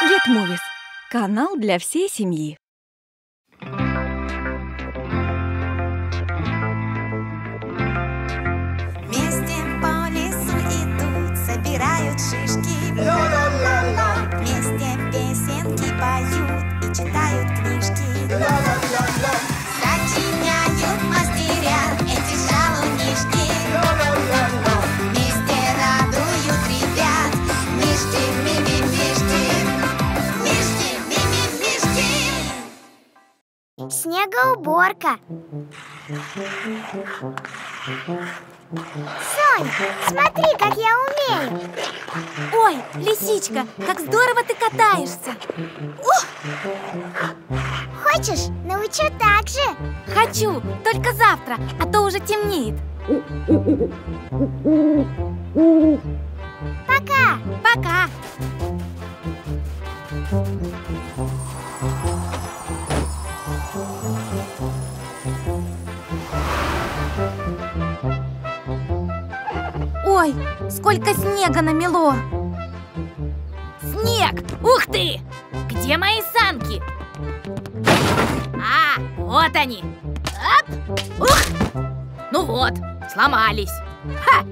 Get Movies – канал для всей семьи. Снегоуборка. Сонь, смотри, как я умею. Ой, лисичка, как здорово ты катаешься Хочешь, научу так же? Хочу, только завтра, а то уже темнеет сколько снега намело Снег! Ух ты! Где мои санки? А, вот они! Оп! Ух! Ну вот, сломались Ха!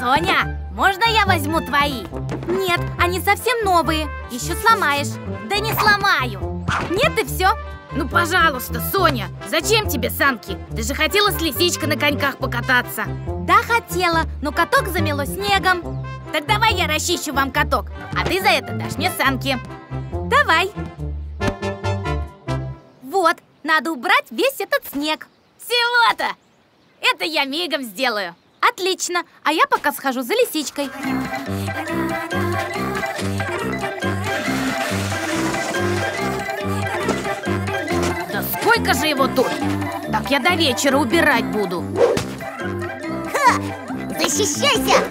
Соня, можно я возьму твои? Нет, они совсем новые, еще сломаешь Да не сломаю Нет и все Ну, пожалуйста, Соня, зачем тебе санки? Ты же хотела с лисичкой на коньках покататься Да, хотела, но каток замело снегом. Так давай я расчищу вам каток А ты за это дашь мне санки. Давай. Вот, надо убрать весь этот снег. Всего-то! Это я мигом сделаю. Отлично, а я пока схожу за лисичкой. Да сколько же его тут? Так я до вечера убирать буду Защищайся!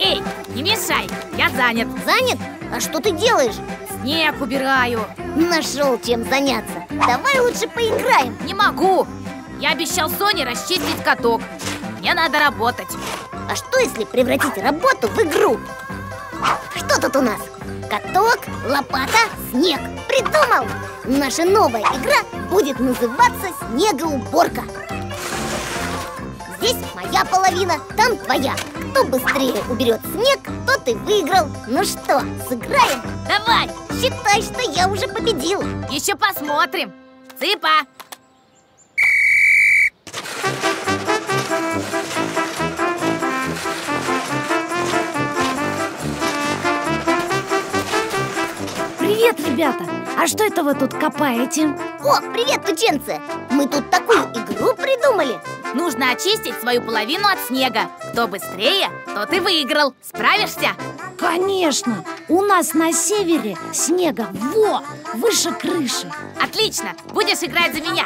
Эй, не мешай, я занят Занят? А что ты делаешь? Снег убираю Нашел чем заняться. Давай лучше поиграем. Не могу Я обещал Соне расчистить каток Мне надо работать А что если превратить работу в игру? Что тут у нас? Каток, лопата, снег. Придумал! Наша новая игра будет называться снегоуборка. Здесь моя половина, там твоя. Кто быстрее уберет снег, тот и выиграл. Ну что, сыграем? Давай, Считай, что я уже победил. еще посмотрим Цыпа Привет, ребята! А что это вы тут копаете? О, привет, тученцы! Мы тут такую игру придумали. Нужно очистить свою половину от снега Кто быстрее, тот и выиграл Справишься? Конечно! У нас на севере снега во! Выше крыши Отлично, будешь играть за меня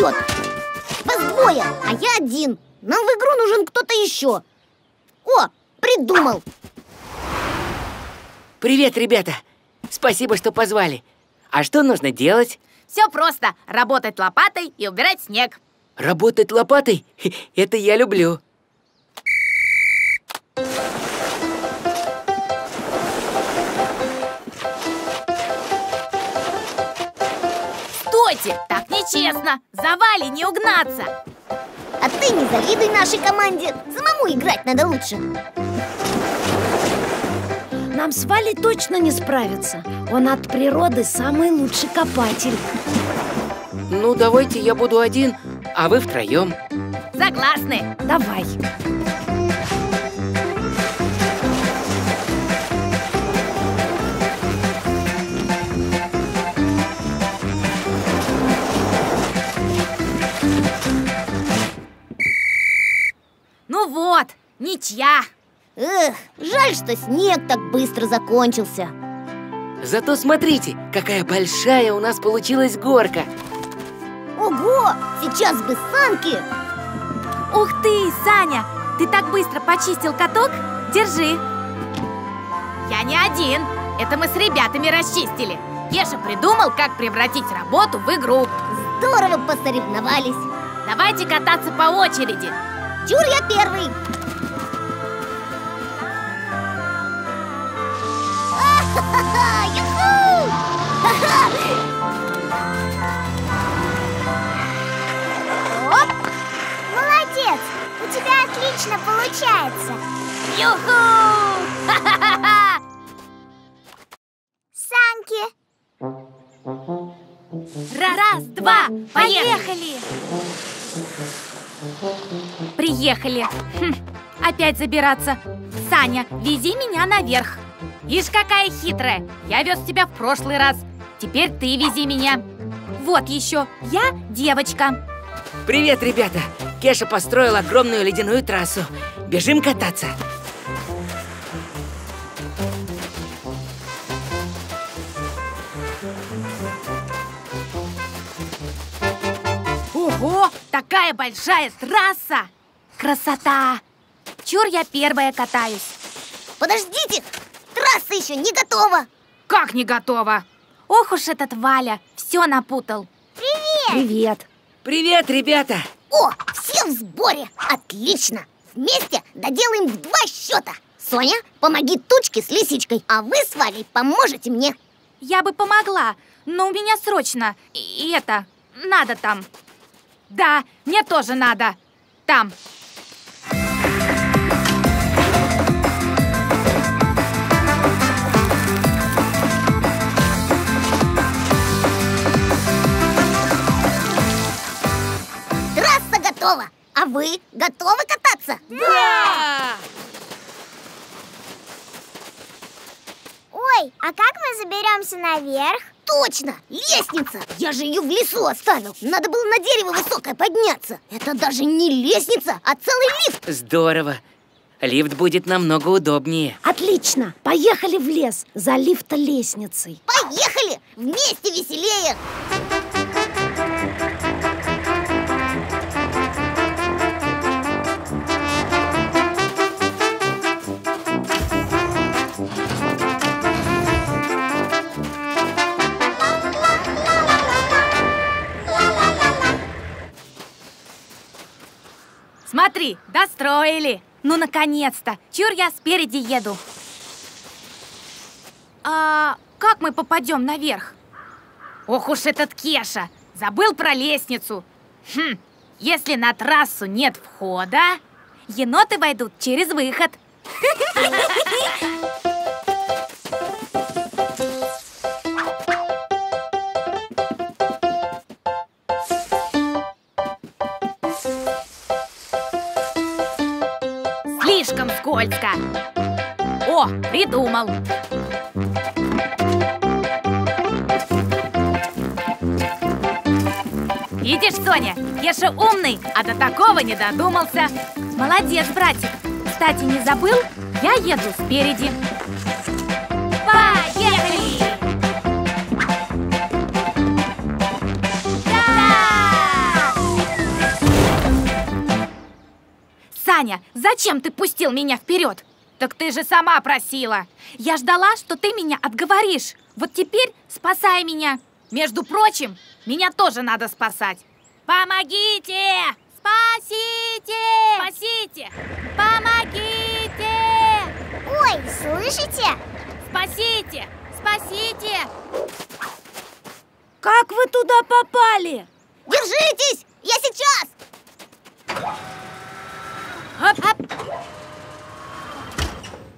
пойдет. Вас двое, а я один. Нам в игру нужен кто-то еще. О, придумал. Привет, ребята! Спасибо, что позвали. А что нужно делать? Все просто, работать лопатой и убирать снег Работать лопатой? Это я люблю. Стойте, так нечестно За Валей не угнаться А ты не завидуй нашей команде. Самому играть надо лучше. Нам с Валей точно не справиться Он от природы самый лучший копатель Ну, давайте я буду один, а вы втроем. Согласны Давай Ну вот, ничья Эх, жаль, что снег так быстро закончился. Зато смотрите, какая большая у нас получилась горка. Ого, сейчас бы санки. Ух ты, Саня, ты так быстро почистил каток? Держи. Я не один. Это мы с ребятами расчистили. Еша придумал, как превратить работу в игру. Здорово посоревновались Давайте кататься по очереди. Чур я первый! Оп! Молодец! У тебя отлично получается! Юху! Санки! Раз, два, поехали! Поехали! Приехали. Хм, опять забираться. Саня, вези меня наверх. Ишь, какая хитрая! Я вез тебя в прошлый раз. Теперь ты вези меня. Вот еще, я девочка. Привет, ребята! Кеша построил огромную ледяную трассу. Бежим кататься. Такая большая трасса! Красота! Чур я первая катаюсь. Подождите! Трасса еще не готова! Как не готова? Ох уж этот Валя, все напутал. Привет. Привет, ребята! О, все в сборе! Отлично! Вместе доделаем в два счета! Соня, помоги Тучке с Лисичкой, а вы с Валей поможете мне! Я бы помогла, но у меня срочно. И это, надо там. Да, мне тоже надо. Там. Трасса готова! А вы готовы кататься? Да! Ой, а как мы заберемся наверх? Точно! Лестница! Я же ее в лесу оставил! Надо было на дерево высокое подняться! Это даже не лестница, а целый лифт! Здорово! Лифт будет намного удобнее. Отлично. Поехали в лес за лифта-лестницей. Поехали! Вместе веселее! Смотри, достроили. Ну, наконец-то! Чур я спереди еду. А как мы попадем наверх? Ох уж этот Кеша! Забыл про лестницу. Хм, если на трассу нет входа... Еноты войдут через выход. скользко. О, придумал. Видишь, Соня, Кеша умный, а до такого не додумался. Молодец, братик. Кстати, не забыл? Я еду спереди. Поехали! Саня, зачем ты пустил меня вперед? Так ты же сама просила. Я ждала, что ты меня отговоришь. Вот теперь спасай меня. Между прочим, меня тоже надо спасать. Помогите! Спасите! Спасите! Помогите! Ой, слышите? Спасите! Спасите! Как вы туда попали? Держитесь! Я сейчас!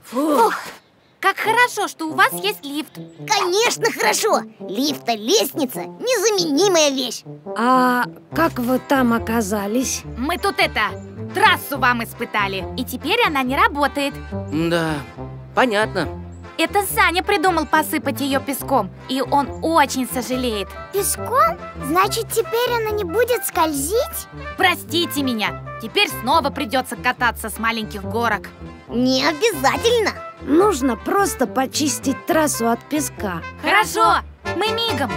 Фух, как хорошо, что у вас есть лифт. Конечно, хорошо! Лифта, лестница – незаменимая вещь! А как вы там оказались? Мы тут это, трассу вам испытали. И теперь она не работает. Да, понятно. Это Саня придумал посыпать ее песком, и он очень сожалеет. Песком? Значит, теперь она не будет скользить? Простите меня, теперь снова придется кататься с маленьких горок. Не обязательно! Нужно просто почистить трассу от песка. Хорошо, мы мигом.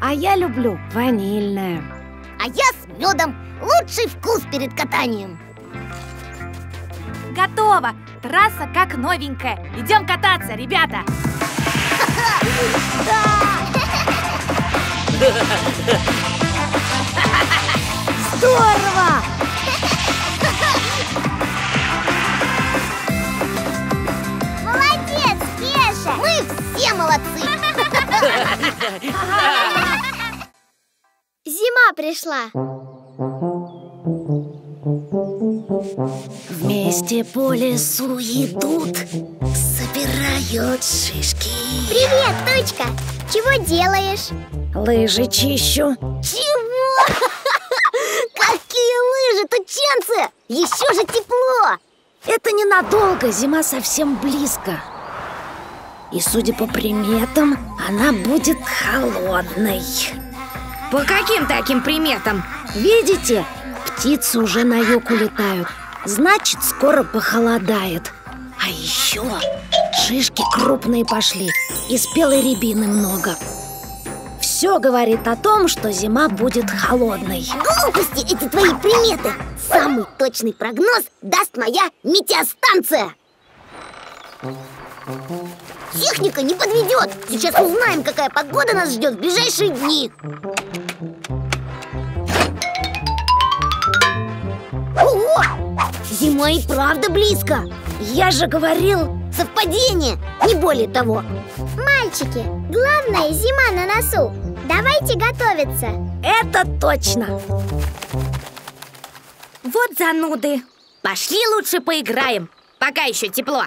А я люблю ванильное. А я с медом. Лучший вкус перед катанием. Готово! Трасса как новенькая. Идем кататься, ребята! Здорово! Молодец, Кеша! Мы все молодцы. Пришла. Вместе по лесу идут, собирают шишки. Привет, дочка! Чего делаешь? Лыжи чищу. Чего? Какие лыжи, тученцы! Еще же тепло! Это ненадолго, зима совсем близко. И, судя по приметам, она будет холодной. По каким таким приметам? Видите, птицы уже на юг улетают. Значит, скоро похолодает. А еще шишки крупные пошли и спелой рябины много. Все говорит о том, что зима будет холодной. Глупости эти твои приметы! Самый точный прогноз даст моя метеостанция! Техника не подведет! Сейчас узнаем, какая погода нас ждет в ближайшие дни! Ого! Зима и правда близко! Я же говорил, Совпадение, не более того Мальчики, главное зима на носу. Давайте готовиться. это точно. Вот зануды. Пошли лучше поиграем, пока еще тепло.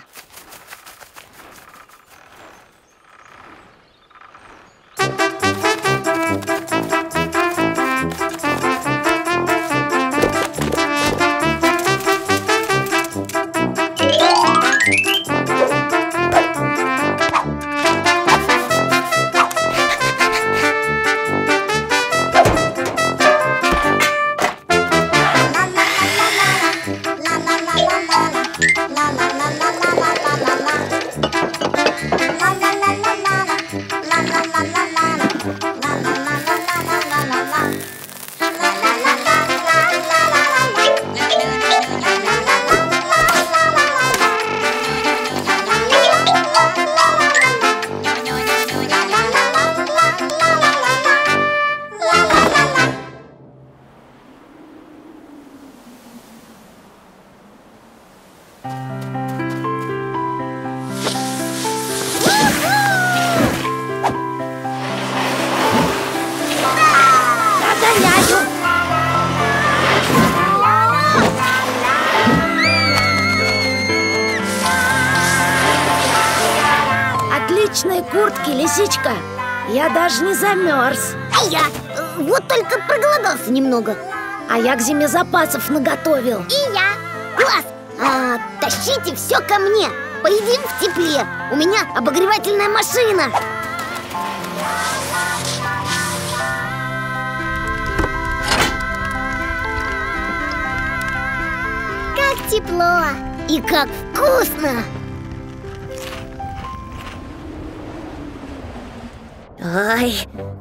Я к зиме запасов наготовил. И я. Класс! А, тащите все ко мне Поедим в тепле У меня обогревательная машина Как тепло. И как вкусно! Ой,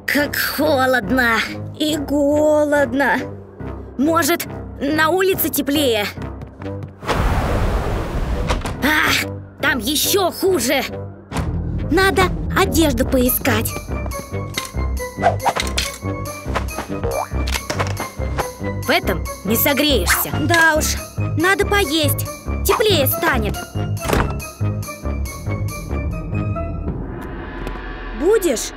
как холодно и голодно. Может, на улице теплее? А, там еще хуже. Надо одежду поискать. В этом не согреешься. Да уж, надо поесть. Теплее станет. Будешь?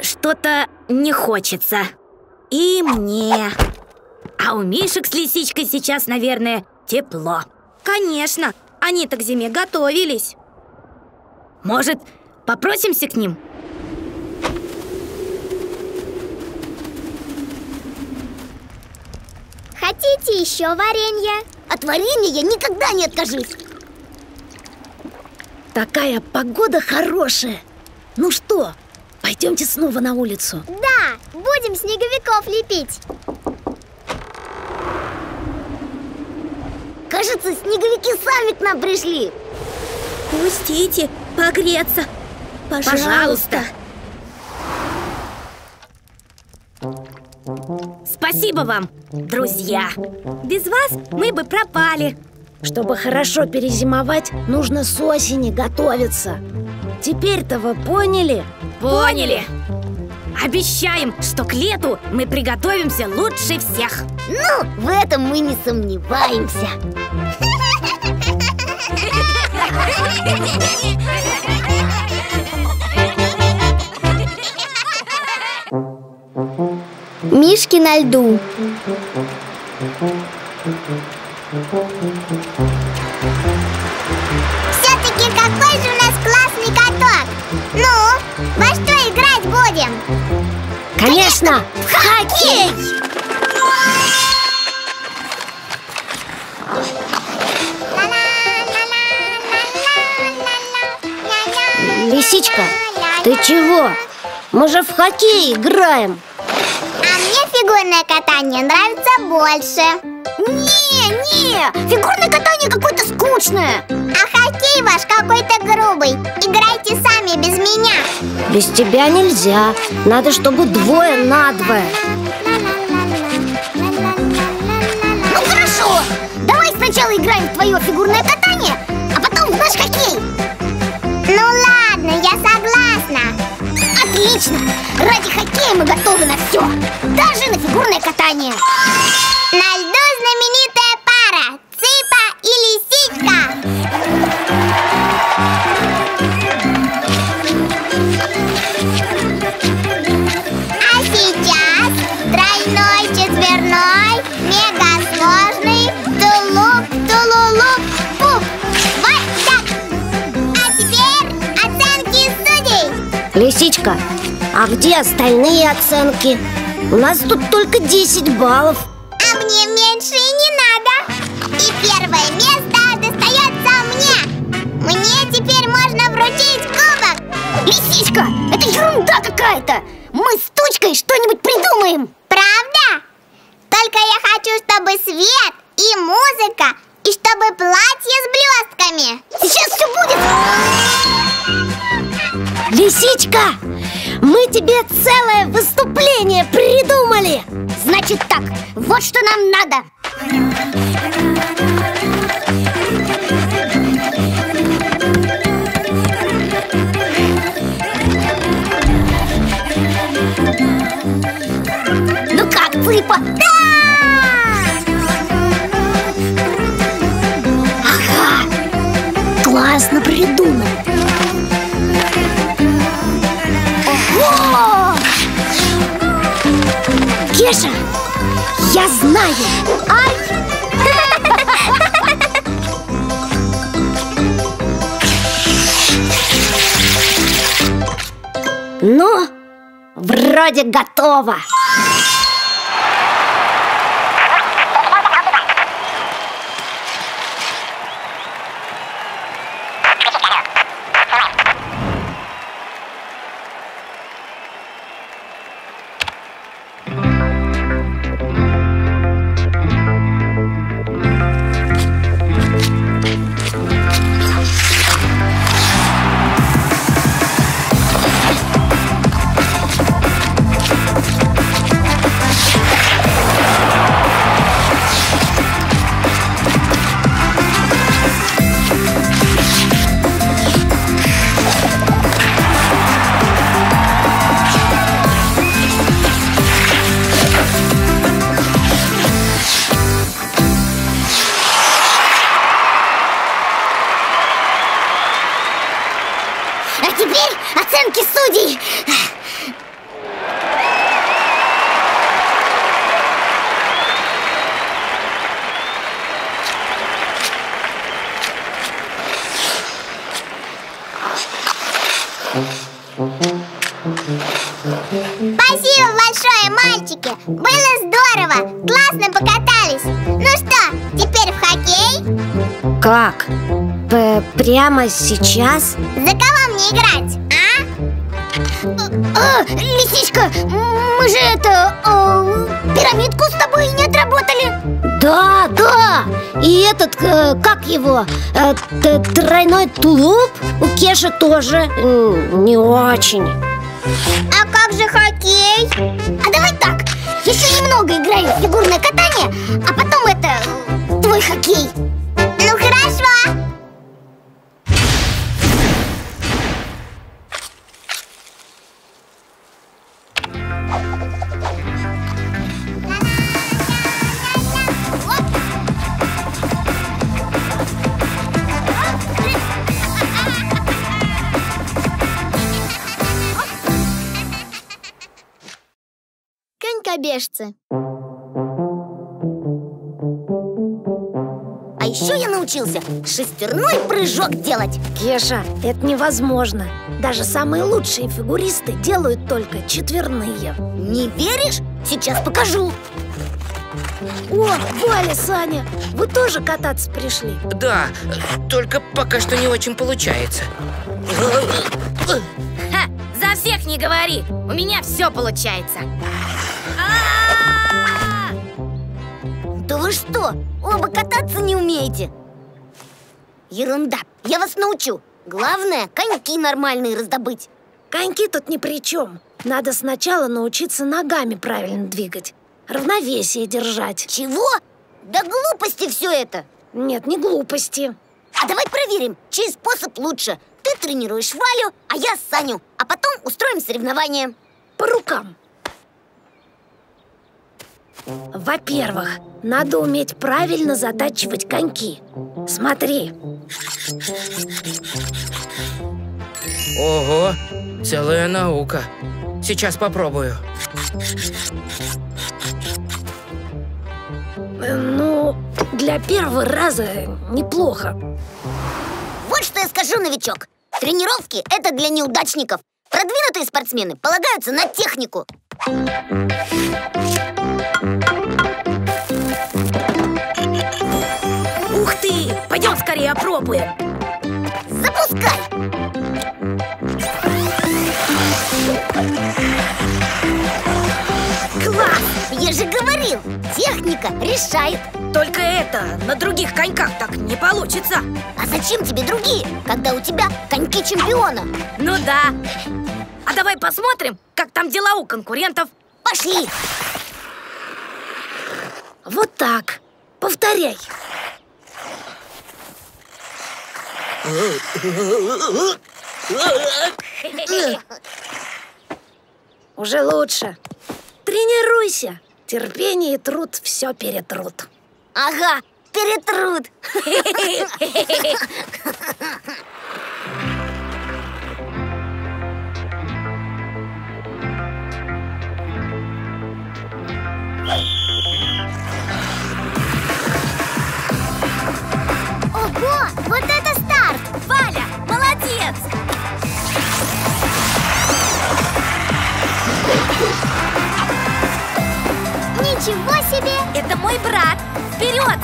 Что-то не хочется. И мне. А у Мишек с лисичкой сейчас, наверное, тепло. Конечно, они-то к зиме готовились. Может, попросимся к ним? Хотите еще варенье? От варенья я никогда не откажусь Такая погода хорошая. Ну что, пойдемте снова на улицу. Да, будем снеговиков лепить. Кажется, снеговики сами к нам пришли Пустите, погреться. Пожалуйста. Спасибо вам, друзья. Без вас мы бы пропали. Чтобы хорошо перезимовать, нужно с осени готовиться. Теперь-то вы поняли? Поняли. Обещаем, что к лету мы приготовимся лучше всех. Ну, в этом мы не сомневаемся Мишки на льду Все-таки Конечно, в хоккей! Лисичка, ты чего? Мы же в хоккей играем А мне фигурное катание нравится больше Не, не, фигурное катание какое-то скучное А хоккей ваш Без тебя нельзя. Надо, чтобы двое на двое. Ну хорошо, давай сначала играем в твое фигурное катание, а потом в наш хоккей. Ну ладно, я согласна. Отлично! Ради хоккея мы готовы на все Даже на фигурное катание. На льду знаменитая а где остальные оценки? У нас тут только 10 баллов. А мне меньше и не надо. И первое место достается мне. Мне теперь можно вручить кубок. Лисичка, это ерунда какая-то. Мы с Тучкой что-нибудь придумаем. Правда? Только я хочу, чтобы свет и музыка И чтобы платье с блестками. Сейчас все будет. Лисичка, мы тебе целое выступление придумали! Значит так, вот что нам надо! Ну как, Цыпа? Классно придумал Кеша, я знаю. Ай! Ну, вроде готово прямо сейчас? За кого мне играть, а? а, Лисичка, мы же это... а, пирамидку с тобой не отработали Да, да! И этот, э, как его, э, тройной тулуп у Кеши тоже не очень А Конькобежцы А еще я научился шестерной прыжок делать Кеша, это невозможно Даже самые лучшие фигуристы делают только четверные Не веришь? Сейчас покажу О, Валя, Саня, вы тоже кататься пришли? Да, только пока что не очень получается. Ха, за всех не говори. У меня все получается. Да вы что, оба кататься не умеете? Ерунда, я вас научу. Главное, коньки нормальные раздобыть. Коньки тут ни при чем Надо сначала научиться ногами правильно двигать. Равновесие держать. Чего? Да глупости все это. Нет, не глупости. А давай проверим, чей способ лучше. Ты тренируешь Валю, а я Саню. А потом устроим соревнования По рукам Во-первых, надо уметь правильно затачивать коньки. Смотри, Ого, целая наука. Сейчас попробую. э, ну, для первого раза неплохо. Вот что я скажу, новичок. Тренировки – это для неудачников. Продвинутые спортсмены полагаются на технику Ух ты! Пойдем скорее опробуем Запускай! Класс! Я же говорил, техника решает Только это, на других коньках так не получится А зачем тебе другие, когда у тебя коньки чемпиона? Ну да. А давай посмотрим, как там дела у конкурентов. Пошли! Вот так. Повторяй. Уже лучше. Тренируйся. Терпение и труд все перетрут. Ага, перетрут Ничего себе! Это мой брат. Вперед,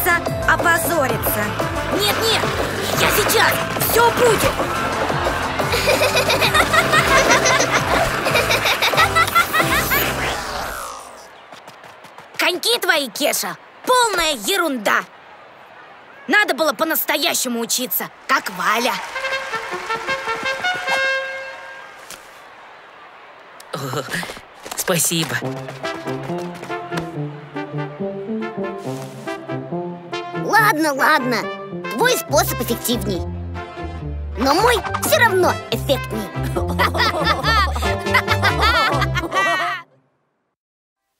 боялся опозориться. Нет-нет, я сейчас, все будет! Коньки твои, Кеша, полная ерунда. Надо было по-настоящему учиться, как Валя. О, Спасибо. Ладно, ладно, твой способ эффективней. Но мой все равно эффектней.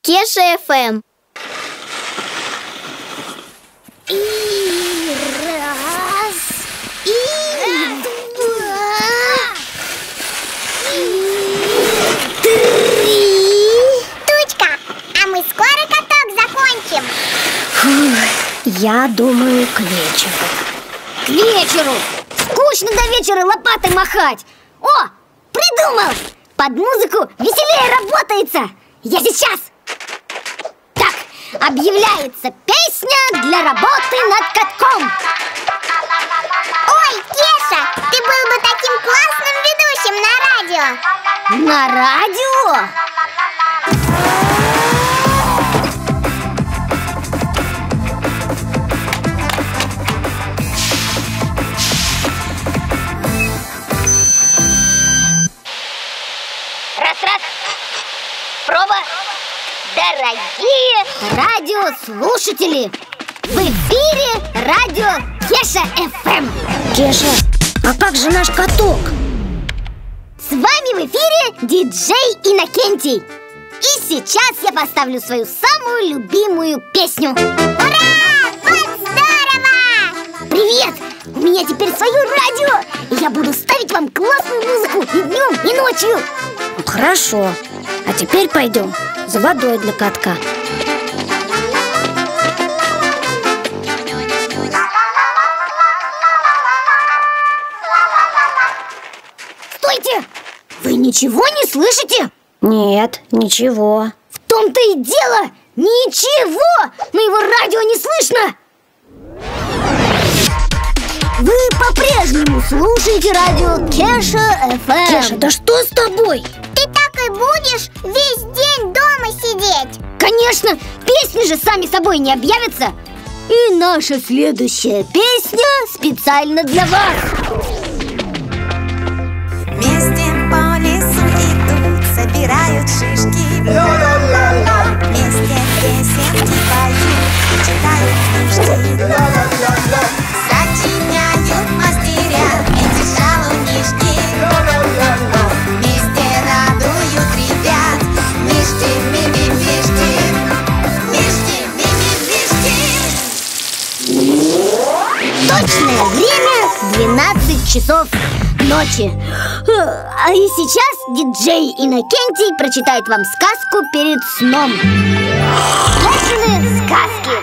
Кеша ФМ. И раз, и два, и три. Тучка, а мы скоро каток закончим? Я думаю, к вечеру. К вечеру! Скучно до вечера лопатой махать! О, придумал! Под музыку веселее работается! Я сейчас! Так, объявляется песня для работы над катком! Ой, Кеша, ты был бы таким классным ведущим на радио. На радио? Проба! Дорогие радиослушатели! В эфире радио Кеша ФМ! Кеша, а как же наш каток? С вами в эфире диджей Иннокентий И сейчас я поставлю свою самую любимую песню Ура! Вот здорово! Привет! У меня теперь свое радио И я буду ставить вам классную музыку и днем, и ночью Хорошо. А теперь пойдем за водой для катка. Стойте! Вы ничего не слышите? Нет, ничего. В том-то и дело! Ничего! Моего радио не слышно! Вы по-прежнему слушаете радио Кеша ФМ Кеша, да что с тобой? И будешь весь день дома сидеть? Конечно, песни же сами собой не объявятся И наша следующая песня специально для вас ночи. А и сейчас диджей Иннокентий прочитает вам сказку перед сном. Яшины сказки.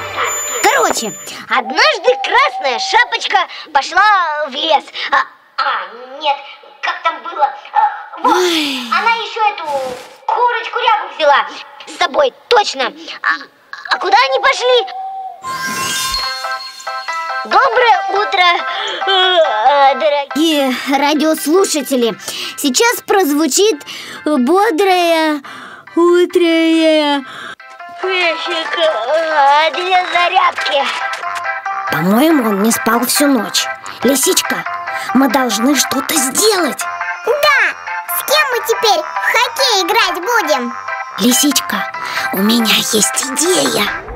Короче, однажды красная шапочка пошла в лес. А, а, нет, как там было? А, вот, она еще эту курочку-рябу взяла с собой, точно. А, а куда они пошли? Доброе утро, э, дорогие радиослушатели! Сейчас прозвучит бодрая утренняя песенка э, для зарядки. По-моему, он не спал всю ночь. Лисичка, мы должны что-то сделать. Да! С кем мы теперь в хоккей играть будем? Лисичка, у меня есть идея.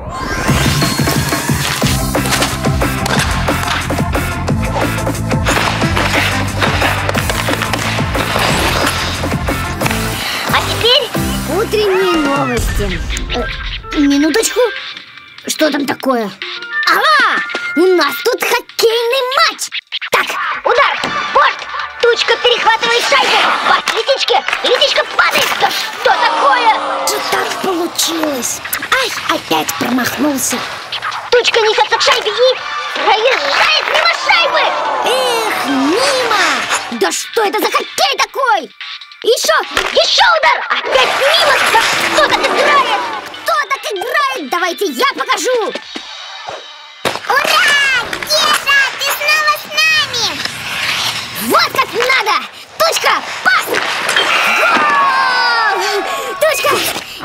Утренние новости. Э, минуточку. Что там такое? Ага! У нас тут хоккейный матч! Так, удар! Борт! Тучка перехватывает шайбу! Пас лисичке! Лисичка падает! Да что такое? Что так получилось? Ай, опять промахнулся. Тучка несется к шайбе и проезжает мимо шайбы! Эх, мимо! Да что это за хоккей такой? Еще, еще удар! Опять мимо! Да кто так играет? Кто так играет? Давайте я покажу! Ура! Кеша, ты снова с нами! Вот как надо! Точка! Пас! Гол! Точка!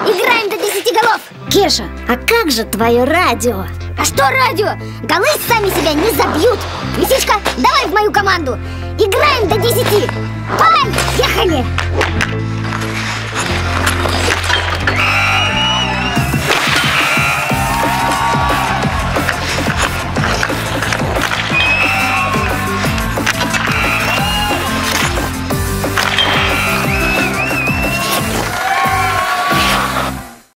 Играем до 10 голов! Кеша, а как же твое радио? А что радио? Голы сами себя не забьют! Лисичка, давай в мою команду! Играем до 10! Поехали!